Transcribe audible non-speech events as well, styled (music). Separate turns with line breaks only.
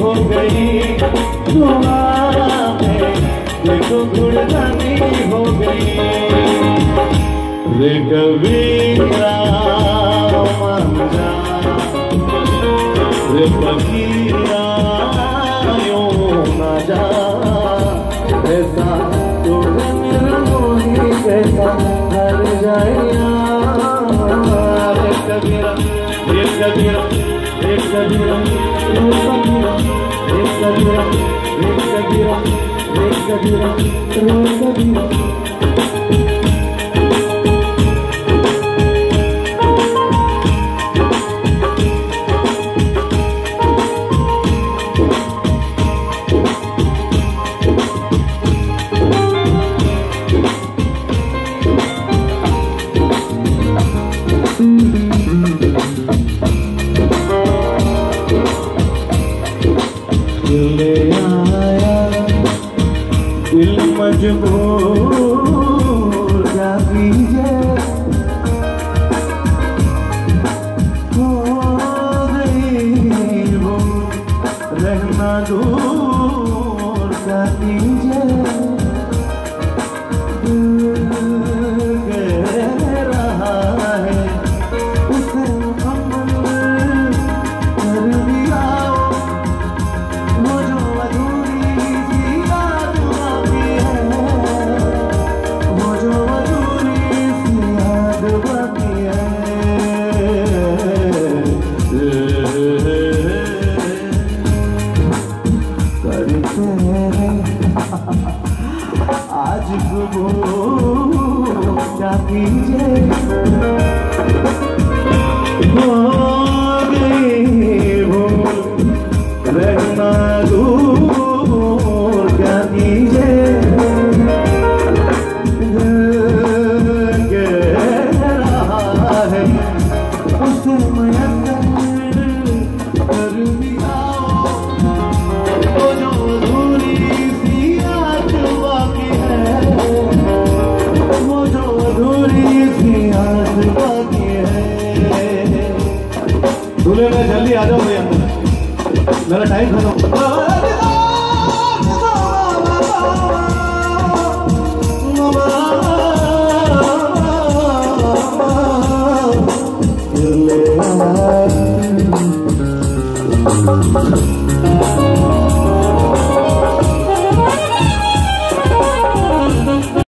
हो गई दुआ देखो गुड़गानी हो गई। रे कबीरा मंजा रे जा ऐसा तो कबीरा, रे कबीरा। Thank you. ले आया दिल मजबूर जा हो गई वो रहना दूर। हैं (laughs) आज गुबो क्या कीजिए? आ जाओ भाई मेरा टाइम खत्म